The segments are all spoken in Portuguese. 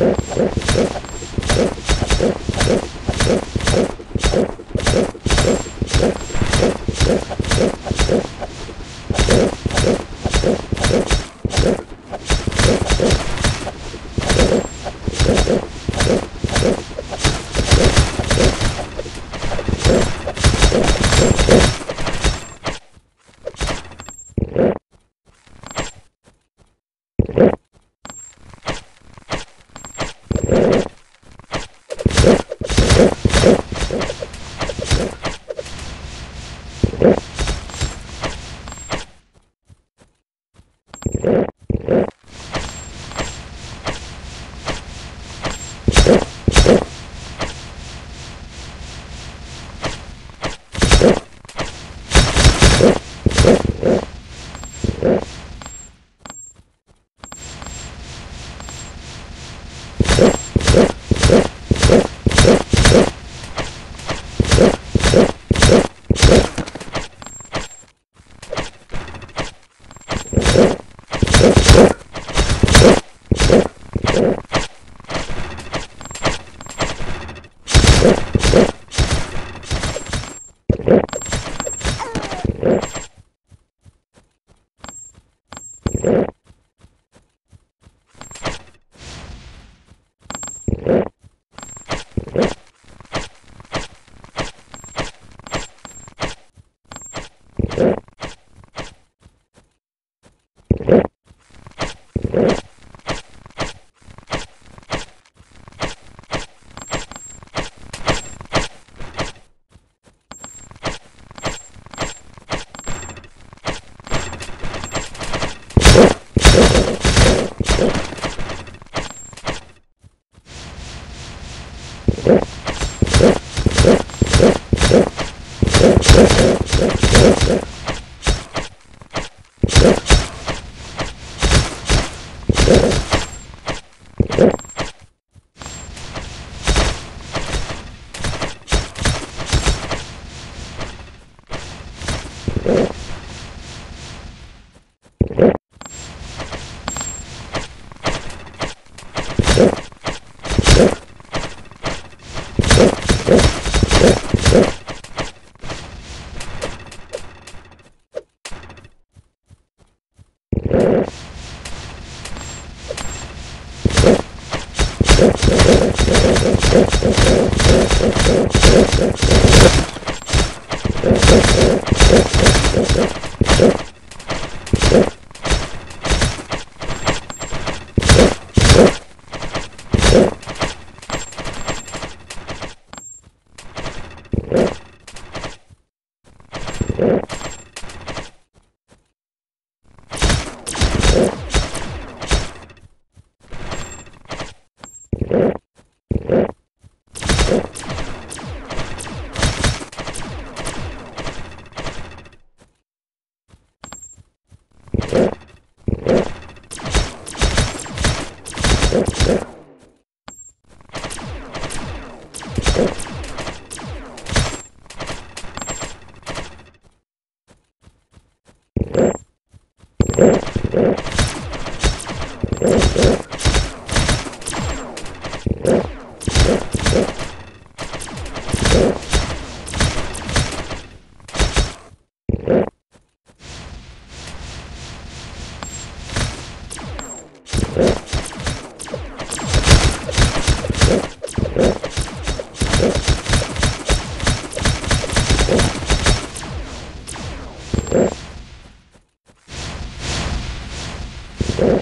Thank you. Thank you. you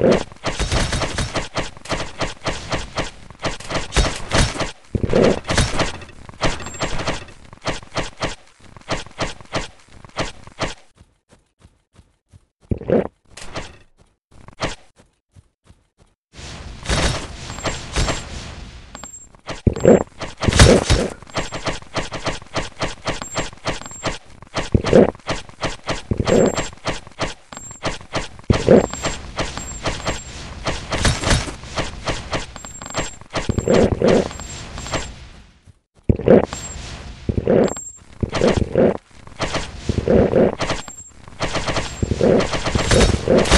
Yeah. Thank you.